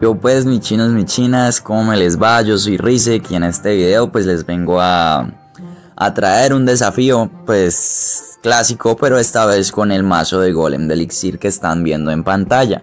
Yo pues mis chinos, mis chinas, ¿cómo me les va? Yo soy Rizek y en este video pues les vengo a, a traer un desafío pues clásico pero esta vez con el mazo de golem de elixir que están viendo en pantalla.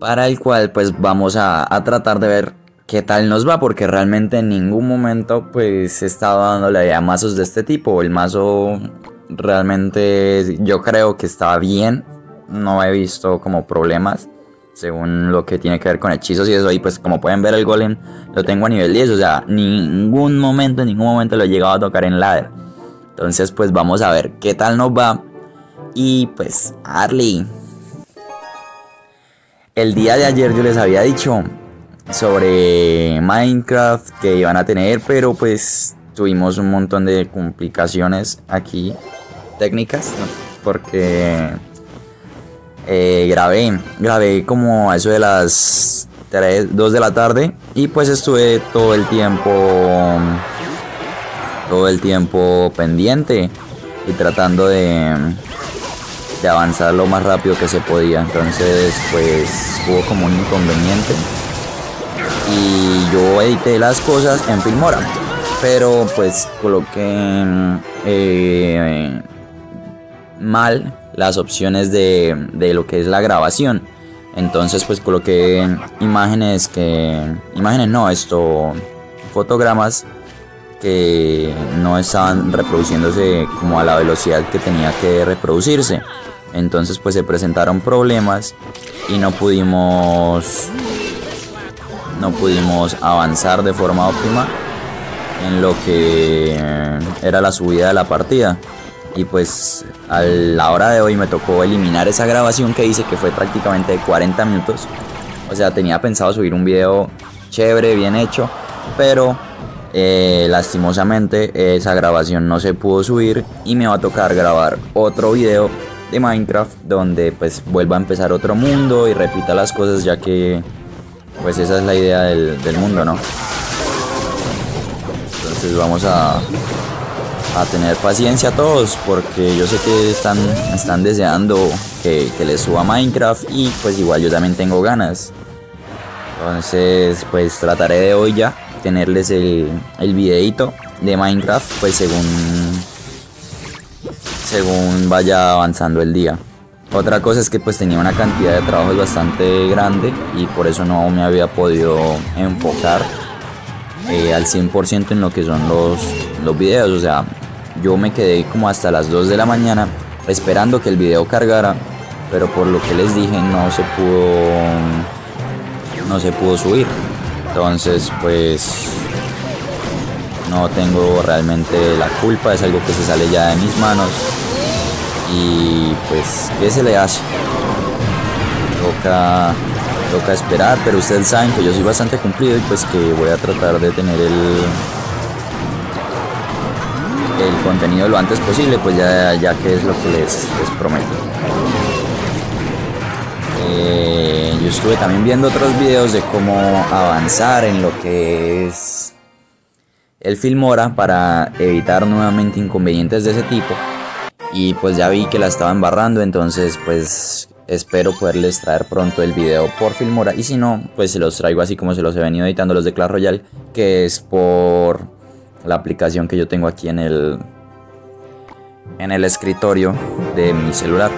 Para el cual pues vamos a, a tratar de ver qué tal nos va porque realmente en ningún momento pues he estado dándole a mazos de este tipo. El mazo realmente yo creo que está bien, no he visto como problemas según lo que tiene que ver con hechizos y eso. Y pues como pueden ver el golem lo tengo a nivel 10, o sea, ningún momento, en ningún momento lo he llegado a tocar en ladder. Entonces pues vamos a ver qué tal nos va. Y pues Arly. El día de ayer yo les había dicho sobre Minecraft que iban a tener, pero pues tuvimos un montón de complicaciones aquí técnicas, porque eh, grabé, grabé como a eso de las 3, 2 de la tarde y pues estuve todo el tiempo, todo el tiempo pendiente y tratando de, de avanzar lo más rápido que se podía. Entonces pues hubo como un inconveniente y yo edité las cosas en Filmora. Pero pues coloqué eh, mal las opciones de, lo que es la grabación. Entonces pues coloqué imágenes que... Imágenes no, esto... Fotogramas que no estaban reproduciéndose como a la velocidad que tenía que reproducirse. Entonces pues se presentaron problemas y no pudimos no pudimos avanzar de forma óptima en lo que era la subida de la partida y pues a la hora de hoy me tocó eliminar esa grabación que hice que fue prácticamente de 40 minutos. O sea, tenía pensado subir un video chévere, bien hecho, pero eh, lastimosamente esa grabación no se pudo subir y me va a tocar grabar otro video de Minecraft donde pues vuelva a empezar otro mundo y repita las cosas ya que pues esa es la idea del, del mundo, ¿no? Entonces vamos a, a tener paciencia a todos porque yo sé que están, están deseando que, que les suba Minecraft y pues igual yo también tengo ganas. Entonces pues trataré de hoy ya tenerles el, el videito de Minecraft pues según, según vaya avanzando el día. Otra cosa es que pues tenía una cantidad de trabajos bastante grande y por eso no me había podido enfocar eh, al 100% en lo que son los, los videos. O sea, yo me quedé como hasta las 2 de la mañana esperando que el video cargara, pero por lo que les dije no se pudo no se pudo subir. Entonces, pues no tengo realmente la culpa, es algo que se sale ya de mis manos. Y pues, ¿qué se le hace? Toca toca esperar, pero ustedes saben que yo soy bastante cumplido y pues que voy a tratar de tener el el contenido lo antes posible, pues ya, ya que es lo que les, prometo. Eh, yo estuve también viendo otros videos de cómo avanzar en lo que es el Filmora para evitar nuevamente inconvenientes de ese tipo. Y pues ya vi que la estaba embarrando, entonces pues espero poderles traer pronto el video por Filmora. Y si no, pues se los traigo así como se los he venido editando los de Clash Royale, que es por la aplicación que yo tengo aquí en el en el escritorio de mi celular.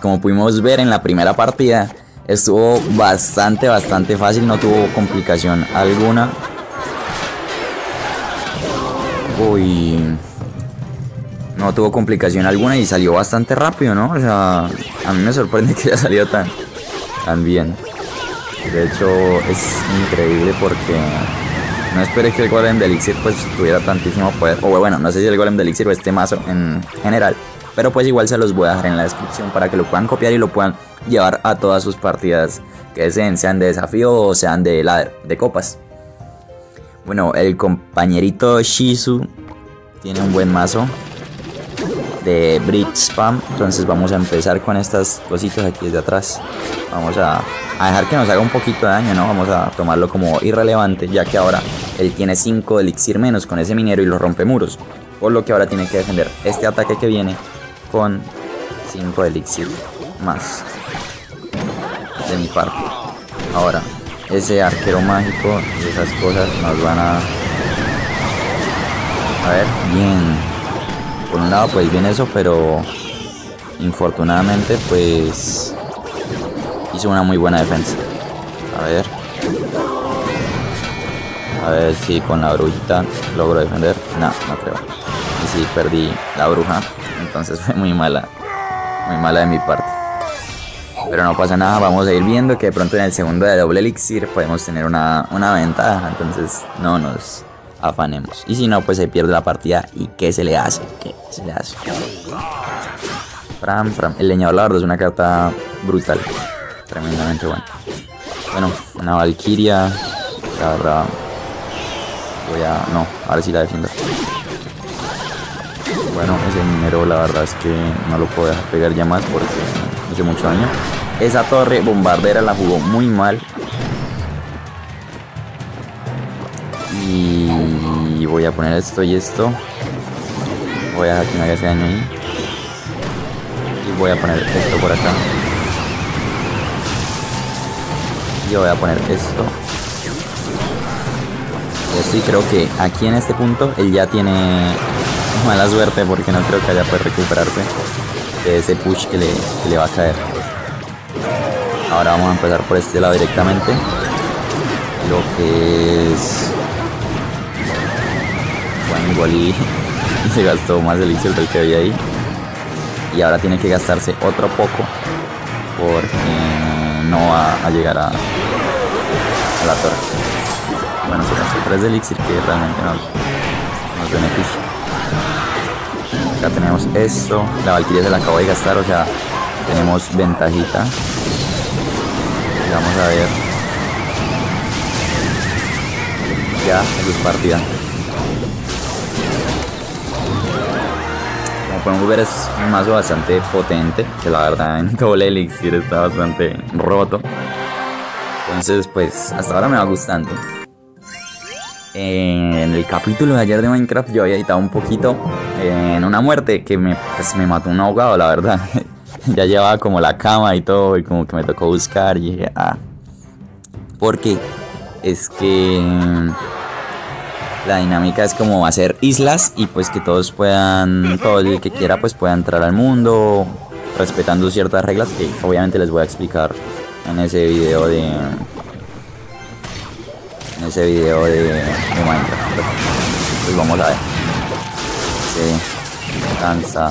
Como pudimos ver en la primera partida, estuvo bastante, bastante fácil, no tuvo complicación alguna. Uy, no tuvo complicación alguna y salió bastante rápido, ¿no? O sea, a mí me sorprende que haya salido tan, tan bien. De hecho, es increíble porque no esperé que el golem de elixir pues tuviera tantísimo poder. O bueno, no sé si el golem de elixir o este mazo en general. Pero pues igual se los voy a dejar en la descripción para que lo puedan copiar y lo puedan llevar a todas sus partidas que deseen, sean de desafío o sean de ladder, de copas. Bueno, el compañerito Shizu tiene un buen mazo de Bridge Spam. Entonces vamos a empezar con estas cositas aquí desde atrás. Vamos a dejar que nos haga un poquito de daño, ¿no? Vamos a tomarlo como irrelevante, ya que ahora él tiene 5 de elixir menos con ese minero y los rompe muros. Por lo que ahora tiene que defender este ataque que viene con 5 de elixir más. de mi parte. Ahora, ese arquero mágico y esas cosas nos van a... A ver, bien. Por un lado pues bien eso, pero infortunadamente pues hizo una muy buena defensa. A ver. A ver si con la brujita logro defender. No, no creo. Y si perdí la bruja. Entonces fue muy mala. Muy mala de mi parte. Pero no pasa nada, vamos a ir viendo que de pronto en el segundo de doble elixir podemos tener una, una ventaja. Entonces no nos afanemos. Y si no, pues se pierde la partida. ¿Y qué se le hace? ¿Qué se le hace? El leñador la verdad es una carta brutal. Tremendamente buena. Bueno, una Valkyria. La verdad. Voy a. No, ahora sí la defiendo. Bueno, ese minero la verdad es que no lo puedo dejar pegar ya más porque hace mucho daño. Esa torre bombardera la jugó muy mal. Y voy a poner esto y esto. Voy a dejar que me haga ese daño ahí. Y voy a poner esto por acá. Y voy a poner esto. Y creo que aquí en este punto él ya tiene mala suerte porque no creo que haya podido recuperarse de ese push que le, que le va a caer. Ahora vamos a empezar por este lado directamente. Lo que es... Igual y, se gastó más elixir del que había ahí. Y ahora tiene que gastarse otro poco porque no va a llegar a, la torre. Bueno, se gastó 3 de elixir que realmente no nos beneficia. Acá tenemos esto. La Valkyria se la acabo de gastar, o sea, tenemos ventajita. Vamos a ver. Ya, es partida. Podemos ver es un mazo bastante potente, que la verdad en doble elixir está bastante roto. Entonces pues hasta ahora me va gustando. En el capítulo de ayer de Minecraft yo había editado un poquito en una muerte que me, pues, me mató un ahogado, la verdad. ya llevaba como la cama y todo y como que me tocó buscar y dije, ah. Porque es que la dinámica es como hacer islas y pues que todos puedan, todo el que quiera pues pueda entrar al mundo respetando ciertas reglas que obviamente les voy a explicar en ese video de en ese video de, Minecraft. Pues vamos a ver. Sí, cansa.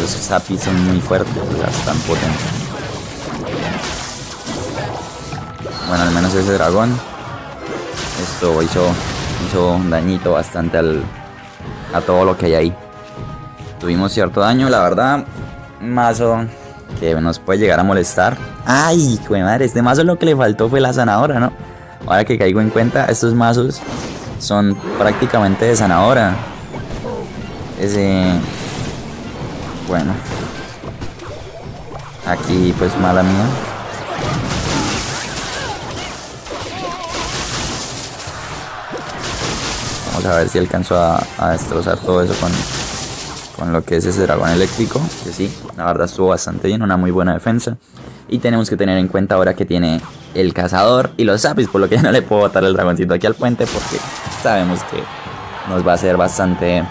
Los zapis son muy fuertes, están potentes. Bueno, al menos ese dragón. Esto hizo, hizo un dañito bastante al, a todo lo que hay ahí. Tuvimos cierto daño, la verdad. Mazo que nos puede llegar a molestar. Ay, madre, este mazo lo que le faltó fue la sanadora, ¿no? Ahora que caigo en cuenta, estos mazos son prácticamente de sanadora. Ese bueno. Aquí pues mala mía. Vamos a ver si alcanzo a, destrozar todo eso con, con lo que es ese dragón eléctrico. Que sí, la verdad estuvo bastante bien, una muy buena defensa. Y tenemos que tener en cuenta ahora que tiene el cazador y los zapis, por lo que ya no le puedo botar el dragoncito aquí al puente porque sabemos que nos va a hacer bastante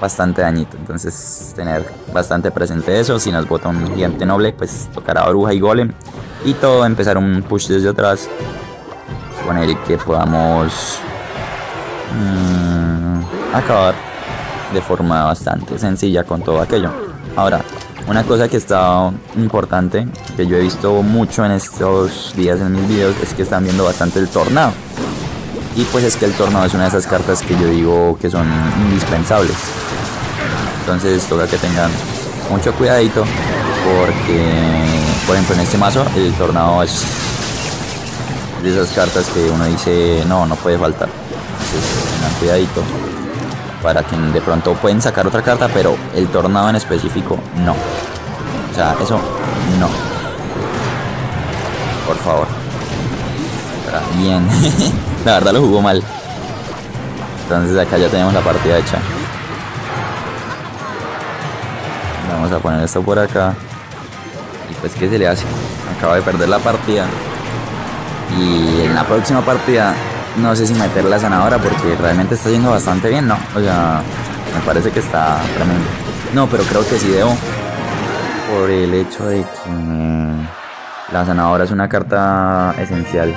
bastante dañito. Entonces tener bastante presente eso. Si nos bota un gigante noble, pues tocará bruja y golem. Y todo empezar un push desde atrás. Con el que podamos mm, acabar de forma bastante sencilla con todo aquello. Ahora, una cosa que está importante, que yo he visto mucho en estos días en mis videos, es que están viendo bastante el tornado. Y pues es que el tornado es una de esas cartas que yo digo que son indispensables. Entonces toca que tengan mucho cuidadito porque, por ejemplo, en este mazo el tornado es de esas cartas que uno dice no, no puede faltar. Tengan cuidadito para que de pronto pueden sacar otra carta, pero el tornado en específico no. O sea, eso no. Por favor. Bien. la verdad lo jugó mal. Entonces acá ya tenemos la partida hecha. Vamos a poner esto por acá. Y pues ¿qué se le hace? Acaba de perder la partida. Y en la próxima partida no sé si meter la sanadora porque realmente está yendo bastante bien, ¿no? O sea, me parece que está tremendo. No, pero creo que sí debo. Por el hecho de que la sanadora es una carta esencial.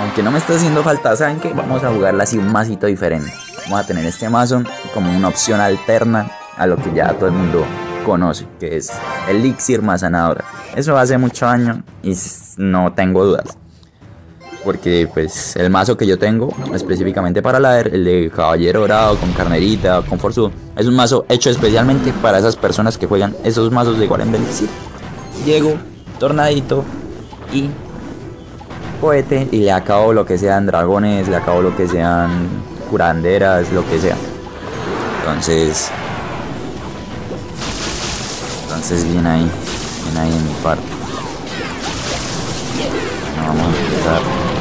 Aunque no me está haciendo falta, ¿saben qué? Vamos a jugarla así un masito diferente. Vamos a tener este mazo como una opción alterna a lo que ya todo el mundo conoce, que es elixir más sanadora. Eso hace mucho daño y no tengo dudas. Porque pues el mazo que yo tengo específicamente para la el de caballero dorado con carnerita, con forzudo, es un mazo hecho especialmente para esas personas que juegan esos mazos de Golem Elixir. Llego, tornadito y cohete y le acabo lo que sean dragones, le acabo lo que sean curanderas, lo que sea. Entonces, entonces bien ahí, bien ahí en mi parte. vamos a empezar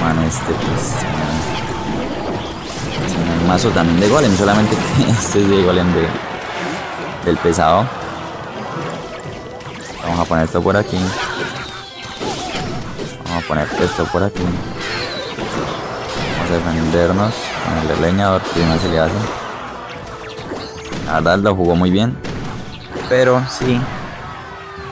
mano este pues tiene el mazo también de golem, solamente que este es de golem de, del pesado. Vamos a poner esto por aquí. Vamos a poner esto por aquí. Vamos a defendernos con el leñador que no se le hace. La verdad lo jugó muy bien. Pero sí,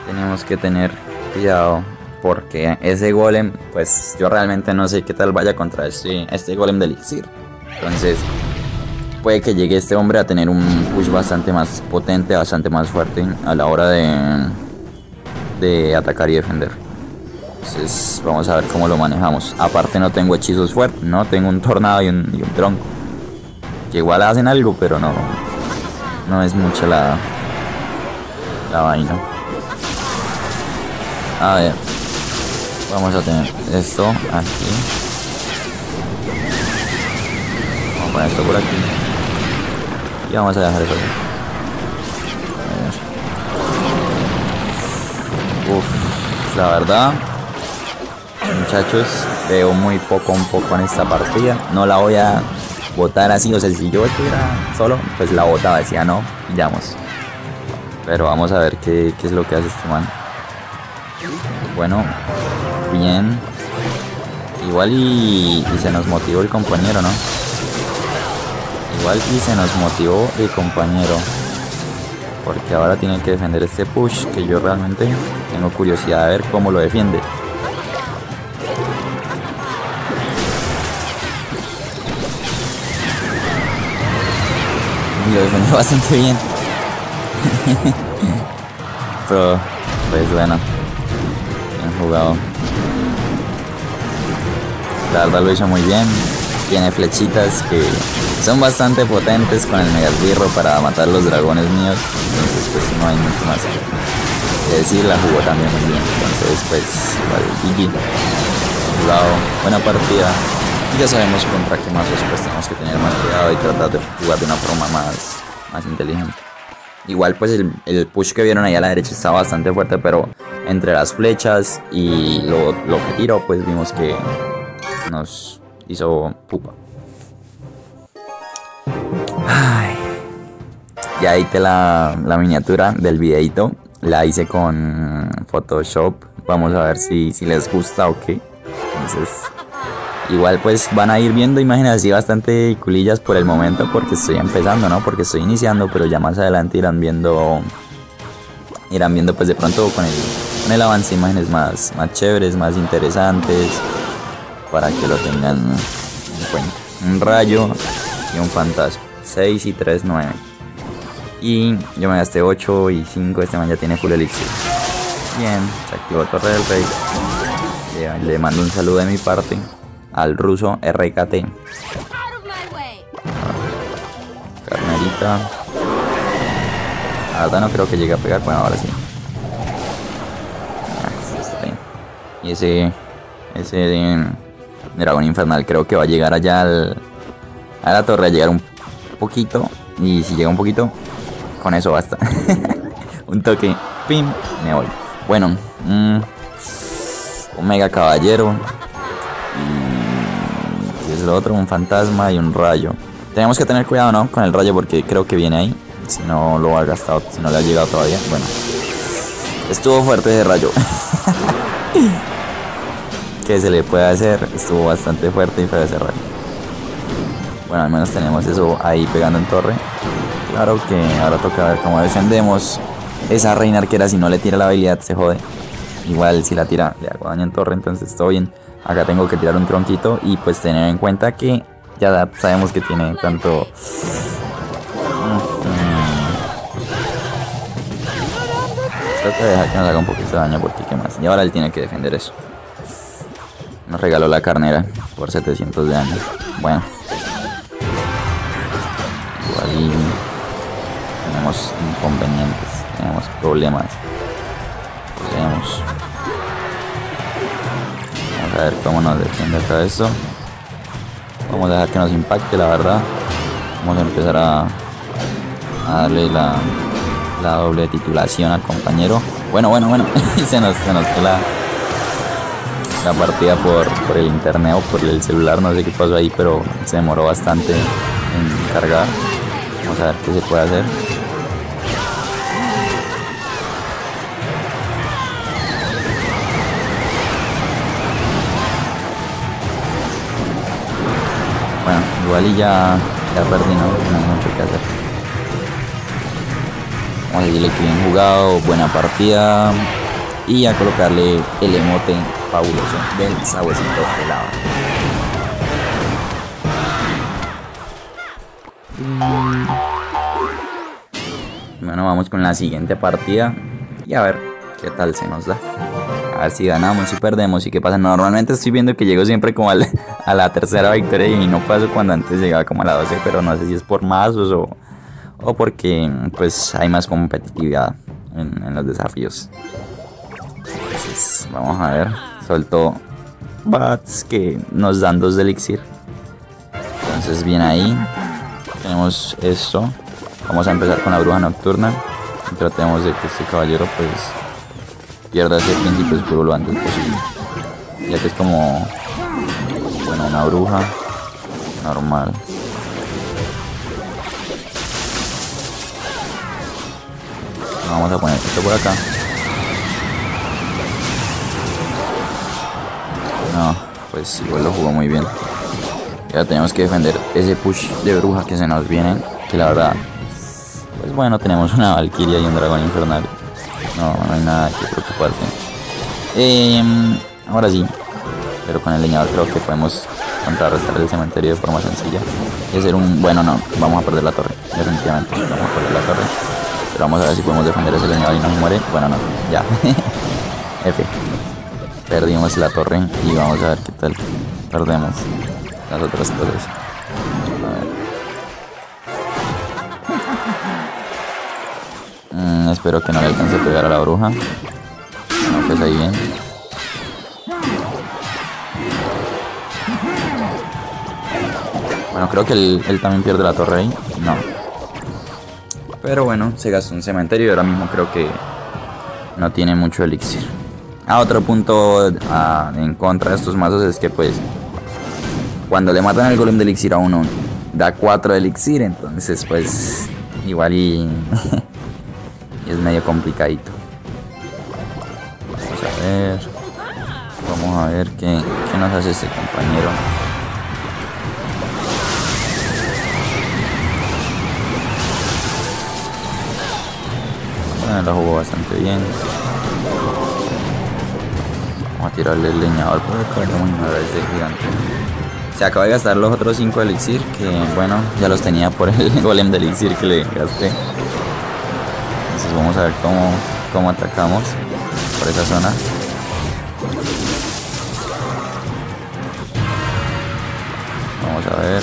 tenemos que tener cuidado porque ese golem, pues yo realmente no sé qué tal vaya contra este, este golem de elixir. Entonces, puede que llegue este hombre a tener un push bastante más potente, bastante más fuerte a la hora de, de atacar y defender. Entonces vamos a ver cómo lo manejamos. Aparte no tengo hechizos fuertes, ¿no? Tengo un tornado y un, y un tronco. Que igual hacen algo, pero no. No es mucho la, la vaina. A ver. Vamos a tener esto aquí. Vamos a poner esto por aquí. Y vamos a dejar eso aquí. Uf, la verdad muchachos. Veo muy poco un poco en esta partida. No la voy a votar así. O sea, si yo estuviera solo, pues la votaba. Decía no, pillamos. Pero vamos a ver qué, qué es lo que hace este man. Bueno, bien. Igual y, se nos motivó el compañero, ¿no? Igual y se nos motivó el compañero. Porque ahora tiene que defender este push que yo realmente tengo curiosidad de ver cómo lo defiende. lo defendió bastante bien. Pero, pues bueno, bien jugado. La verdad lo hizo muy bien. Tiene flechitas que son bastante potentes con el megasbirro para matar los dragones míos. Entonces pues no hay mucho más que decir. La jugó también muy bien. Entonces pues igual. Jugado buena partida ya sabemos contra qué mazos pues tenemos que tener más cuidado y tratar de jugar de una forma más, más inteligente. Igual pues el, push que vieron ahí a la derecha está bastante fuerte, pero entre las flechas y lo que tiró pues vimos que nos hizo pupa. Ay. Ya hice la, la miniatura del videito. La hice con Photoshop. Vamos a ver si, si les gusta o qué. Entonces Igual pues van a ir viendo imágenes así bastante culillas por el momento porque estoy empezando, ¿no? Porque estoy iniciando, pero ya más adelante irán viendo irán viendo pues de pronto con el, con el avance imágenes más, más chéveres, más interesantes para que lo tengan en cuenta. Un rayo y un fantasma. 6 y 3, 9. Y yo me gasté 8 y 5, este man ya tiene full elixir. Bien, se activó Torre del Rey. Le, le mando un saludo de mi parte al ruso RKT. Carnerita. La verdad no creo que llegue a pegar, bueno ahora sí. Ah, y ese ese dragón infernal creo que va a llegar allá al, a la torre a llegar un poquito y si llega un poquito con eso basta un toque pim me voy bueno un mega caballero es lo otro, un fantasma y un rayo. Tenemos que tener cuidado, ¿no? Con el rayo porque creo que viene ahí. si no lo ha gastado, si no le ha llegado todavía. Bueno, estuvo fuerte ese rayo. que se le puede hacer, estuvo bastante fuerte y fue ese rayo. Bueno, al menos tenemos eso ahí pegando en torre. Claro que ahora toca ver cómo defendemos. Esa reina arquera si no le tira la habilidad se jode. Igual si la tira le hago daño en torre, entonces todo bien. Acá tengo que tirar un tronquito y pues tener en cuenta que ya sabemos que tiene tanto... Creo que deja que nos haga un poquito de daño porque qué más. Y ahora él tiene que defender eso. Nos regaló la carnera por 700 de daño. Bueno. Igual tenemos inconvenientes, tenemos problemas. Tenemos. Vamos a ver cómo nos defiende acá eso. Vamos a dejar que nos impacte, la verdad. Vamos a empezar a, darle la, doble titulación al compañero. Bueno, bueno, bueno. se nos, se nos fue la, la partida por, por el internet o por el celular. No sé qué pasó ahí, pero se demoró bastante en cargar. Vamos a ver qué se puede hacer. igual y ya, ya perdí, ¿no? No hay mucho que hacer. Vamos a decirle que bien jugado, buena partida. Y a colocarle el emote fabuloso del sabuesito pelado. Bueno, vamos con la siguiente partida. Y a ver qué tal se nos da. A ver si ganamos, si perdemos y qué pasa. Normalmente estoy viendo que llego siempre como a la tercera victoria y no paso cuando antes llegaba como a la 12, pero no sé si es por mazos o, o porque pues hay más competitividad en, los desafíos. Entonces, vamos a ver. Suelto bats que nos dan dos de elixir. Entonces bien ahí. Tenemos esto. Vamos a empezar con la bruja nocturna. tratemos de que este caballero pues pierda ese principio oscuro lo antes posible. Ya que es como, bueno, una bruja normal. Vamos a poner esto por acá. No, pues igual lo jugó muy bien. Ya tenemos que defender ese push de bruja que se nos viene. Que la verdad, pues bueno, tenemos una Valkyria y un dragón infernal. No, no hay nada que preocuparse. Em, ahora sí. Pero con el leñador creo que podemos contrarrestar el cementerio de forma sencilla. Y hacer un... Bueno, no. Vamos a perder la torre. Definitivamente. Vamos a perder la torre. Pero vamos a ver si podemos defender ese leñador y no muere. Bueno, no. Ya. F. Perdimos la torre y vamos a ver qué tal perdemos las otras cosas. espero que no le alcance a pegar a la bruja. No, pues ahí bien. Bueno, creo que él, también pierde la torre ahí. No. Pero bueno, se gastó un cementerio y ahora mismo creo que no tiene mucho elixir. Ah, otro punto en contra de estos mazos es que pues cuando le matan el golem de elixir a uno da 4 de elixir, entonces pues igual y es medio complicadito. Vamos a ver. Vamos a ver qué, qué nos hace este compañero. Bueno, la jugó bastante bien. Vamos a tirarle el leñador por acá. Vamos a ese gigante. Se acaba de gastar los otros 5 elixir, que bueno, ya los tenía por el golem de elixir que le gasté vamos a ver cómo, cómo atacamos por esa zona. Vamos a ver.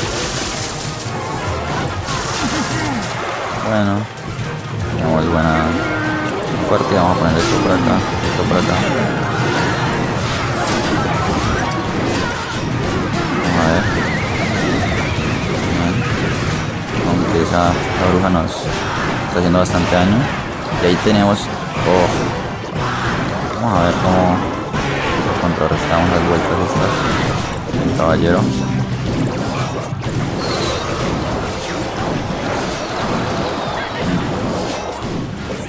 Bueno, tenemos buena fuerte. Vamos a poner esto por acá, esto por acá. Esa la bruja nos está haciendo bastante daño. Y ahí tenemos... Vamos a ver cómo contrarrestamos las vueltas estas. El caballero.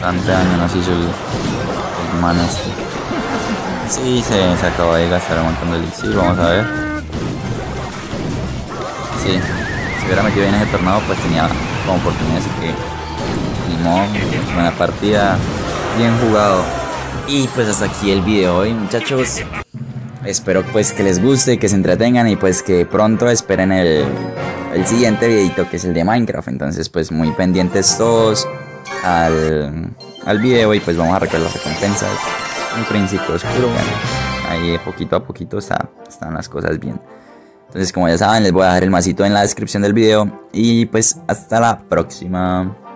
bastante daño nos hizo el, el man este. Sí, se, se acaba de gastar un montón de elixir, vamos a ver. Sí, hubiera metido bien ese tornado pues tenía como oportunidad, así que ni modo, buena partida, bien jugado. Y pues hasta aquí el video hoy muchachos. Espero pues que les guste, que se entretengan y pues que pronto esperen el, el siguiente videito que es el de Minecraft. Entonces pues muy pendientes todos al, al video y pues vamos a recoger las recompensas. Un principio oscuro, bueno, ahí poquito a poquito está, están las cosas bien. Entonces como ya saben les voy a dejar el masito en la descripción del video y pues hasta la próxima.